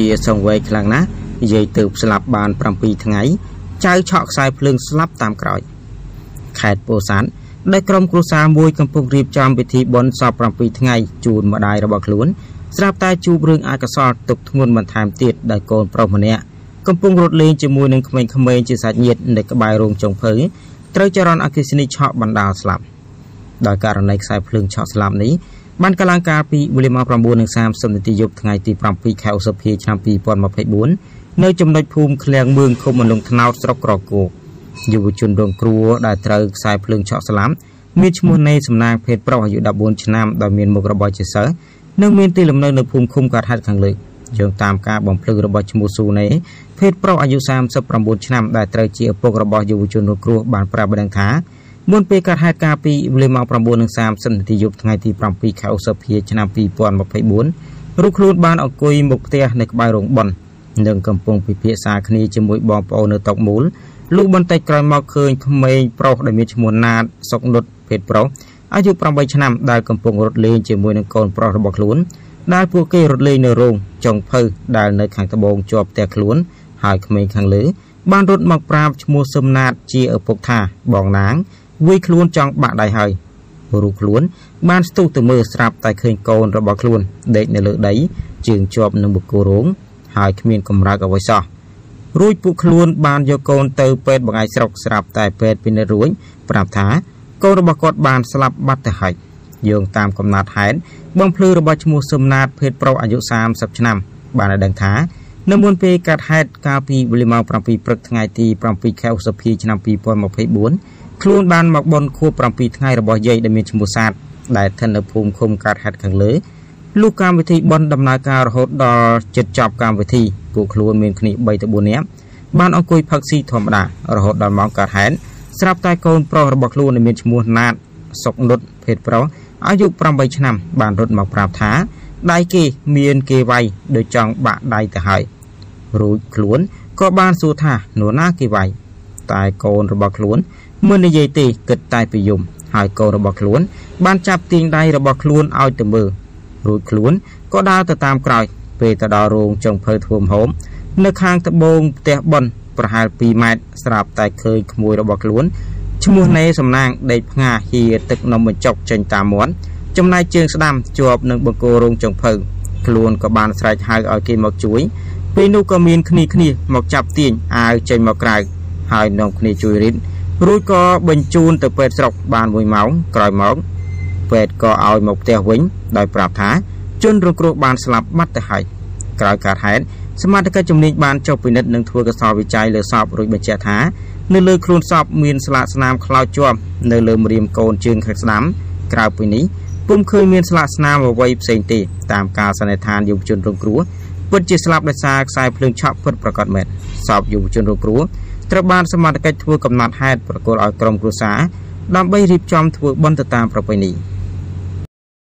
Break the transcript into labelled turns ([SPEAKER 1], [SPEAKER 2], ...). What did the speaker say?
[SPEAKER 1] ជាសង្វេគខ្លាំងណាស់និយាយទៅស្លាប់បាន7ថ្ងៃចៅឆក់ខ្សែភ្លើងស្លាប់តាមក្រោយខេត្តពោធិ៍សាត់ដែលក្រុមគ្រួសារមួយកំពុងរៀបចំពិធីបុណ្យសព7ថ្ងៃជូនម្ដាយរបស់ខ្លួនស្រាប់តែជួបរឿងអកុសលទុកធ្ងន់បន្ថែមទៀតដោយកូនប្រុសម្នាក់កំពុងរត់លេងជាមួយនឹងក្មេងៗជាសាច់ញាតិនៅក្បែររោងចុងភៅត្រូវចរន្តអគ្គិសនីឆក់បណ្ដាលស្លាប់ ដោយករណីខ្សែភ្លើងឆក់ស្លាប់នេះបានកាលឡើងកាលពីវេលាម៉ោង9:30នាទីយប់ថ្ងៃទី7ខែឧសភាឆ្នាំ2024នៅចំណុចភូមិឃ្លាំងមឿងឃុំមណ្ឌលថ្នោតស្រុកក្រគោកយុវជនរងគ្រោះដែលត្រូវខ្សែភ្លើងឆក់ស្លាប់មានឈ្មោះនៃសំណាងភេទប្រុសអាយុ14ឆ្នាំដោយមានមុខរបរជាសិស្សនិងមានទីលំនៅនៅភូមិឃុំកាត់ហេតុខាងលើយោងតាមការបំភ្លឺរបស់ឈ្មោះស៊ូណេភេទប្រុសអាយុ39ឆ្នាំដែលត្រូវជាឪពុករបស់យុវជនរងគ្រោះបានប្រាប់បណ្ដឹងថា មុនពេលកាត់ហេតុការពីវេលាម៉ោង9:30នាទីយប់ថ្ងៃទី7ខែឧសភាឆ្នាំ2024រូបខ្លួនបានអង្គុយមុខផ្ទះនៅក្បែររោងបុននិងកំពុងពិភាក្សាគ្នាជាមួយបងប្អូននៅតុមូលលុះបន្តិចក្រោយមកឃើញក្មេងប្រុសដែលមានឈ្មោះណាតសុកនុតភេទប្រុសអាយុ8ឆ្នាំដែលកំពុងរត់លេងជាមួយនឹងកូនប្រុសរបស់ខ្លួនដែលពួកគេរត់លេងនៅរោងចុងភៅដែលនៅខាងត្បូងជាប់ផ្ទះខ្លួនហើយក្មេងខាងលើបានរត់មកប្រាប់ឈ្មោះសឹមណាតជាឪពុកថាបងនាង វាយខ្លួនចង់បាក់ដៃហើយរូបខ្លួន បានស្ទុះទៅមើលស្រាប់តែឃើញកូនរបស់ខ្លួនដេកនៅលើដីជើងជាប់នឹងបុគ្គលរោងហើយគ្មានកម្រើកអ្វីសោះរួចពួកខ្លួនបានយកកូនទៅពេទ្យបង្អាយស្រុកស្រាប់តែពេទ្យពិនិត្យរួចប្រាប់ថាកូនរបស់គាត់បានស្លាប់បាត់ទៅហើយយោងតាមកំណត់ហេតុបងភ្លឺរបស់ឈ្មោះសំណាតភេទប្រុសអាយុ30ឆ្នាំ បានឲ្យដឹងថានៅមុនពេលកាត់ហេតុកាលពីវេលាម៉ោង7ព្រឹកថ្ងៃទី7ខែឧសភាឆ្នាំ2024 ខ្លួនបានមកបន់ខួប7ថ្ងៃរបស់យាយដែលមានឈ្មោះសាទដែលស្ថិតនៅភូមិឃុំកាត់ហេតុខាងលើលុះកម្មវិធីបន់ដំណើរការរហូតដល់ជិតចប់កម្មវិធីពួកខ្លួនមានគ្នា3ទៅ4នាក់បានអង្គុយផឹកស៊ីធម្មតារហូតដល់ម៉ោងកាត់ហេតុស្រាប់តែកូនប្រុសរបស់ខ្លួនដែលមានឈ្មោះណាតសុកនុតភេទប្រុសអាយុ8ឆ្នាំ បានរត់មកប្រាប់ថាដៃគេមានគេវាយដូចចង់បាក់ដៃទៅហើយរួចខ្លួនក៏បានសួរថានរណាគេវាយ តែកូនរបស់ខ្លួនមិននិយាយទេគិតតែពីយំហើយកូនរបស់ខ្លួន បានចាប់ទាញដៃរបស់ខ្លួនឲ្យទៅមើលរួចខ្លួនក៏ដើរទៅតាមក្រោយ ពេលទៅដល់រោងចុងភៅធ្វើមហូបនៅខាងត្បូងផ្ទះប៉ុនប្រហែល2ម៉ែត្រស្រាប់តែឃើញក្មួយរបស់ខ្លួនឈ្មោះណេសំណាងដេកផ្ងាហៀទឹកនំបញ្ចុកចេញតាមមាត់ចំណែកជើងស្ដាំជាប់នឹងបង្គោលរោងចុងភៅខ្លួនក៏បានស្រែកហៅឲ្យគេមកជួយពេលនោះក៏មានគ្នាគ្នាមកចាប់ទាញអាវចេញមកក្រៅ ហើយនាំគ្នាជួយរីតរួចក៏បញ្ជូនទៅពេទ្យស្រុកបាន1ម៉ោងក្រោយមកពេទ្យក៏ឲ្យមកផ្ទះវិញដោយប្រាប់ថាជនរងគ្រោះបានស្លាប់បាត់ទៅហើយក្រោយការហេតុសមាជិកជំនាញបានចុះពិនិត្យនិងធ្វើកសលវិច័យលើសពរួចបញ្ជាក់ថានៅលើខ្លួនសពមានស្លាកស្នាមខ្លោចជាប់នៅលើម្រាមកូនជើងខាងស្ដាំក្រៅពីនេះពុំឃើញមានស្លាកស្នាមអ្វីផ្សេងទេតាមការសន្និដ្ឋានយុវជនរងគ្រោះពិតជាស្លាប់ដោយសារខ្សែភ្លើងឆក់ពិតប្រកបមែនសពយុវជនរងគ្រោះ ត្រូវបានសមត្ថកិច្ចធ្វើកំណត់ហេតុប្រគល់ឲ្យក្រុមគ្រួសារដើម្បីរៀបចំធ្វើបុណ្យទៅតាមប្រពៃណី